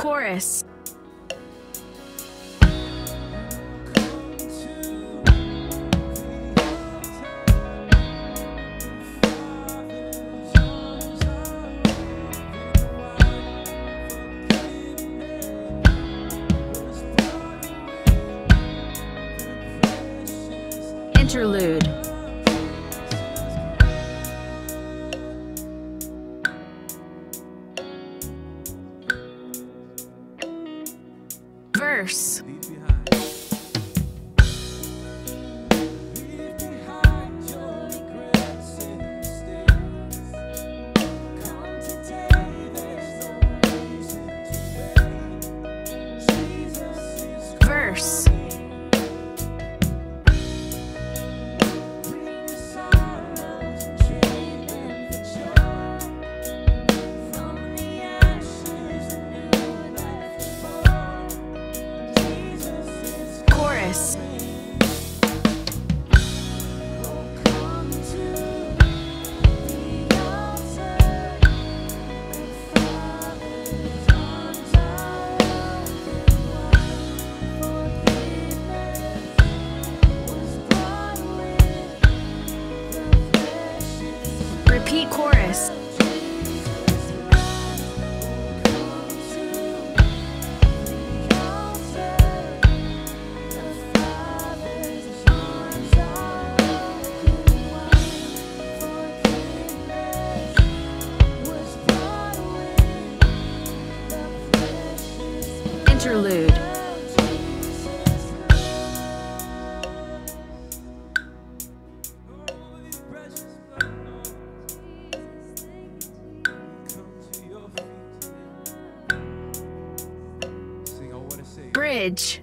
Chorus. Verse. Repeat chorus. Interlude. Bridge.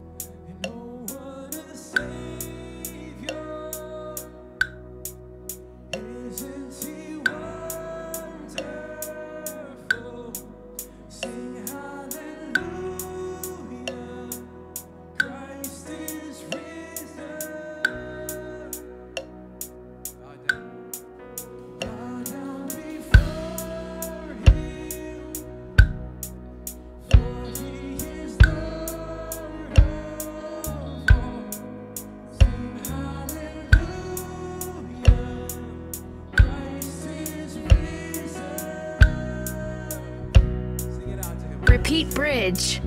Repeat bridge.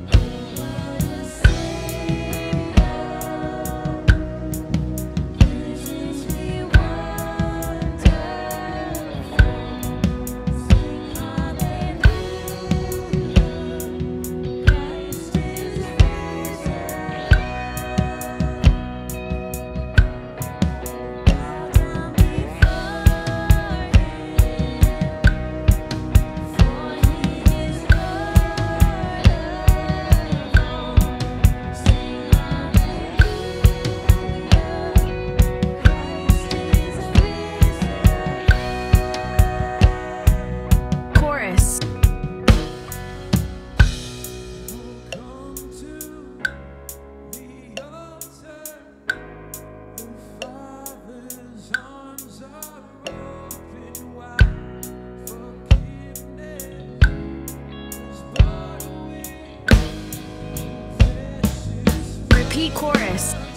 Repeat chorus.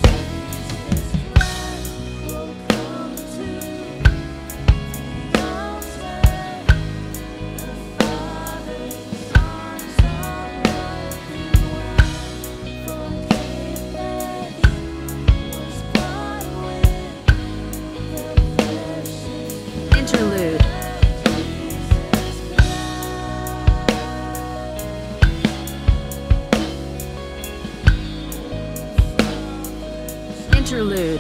Interlude.